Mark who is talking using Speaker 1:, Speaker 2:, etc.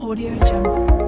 Speaker 1: Audio Jungle.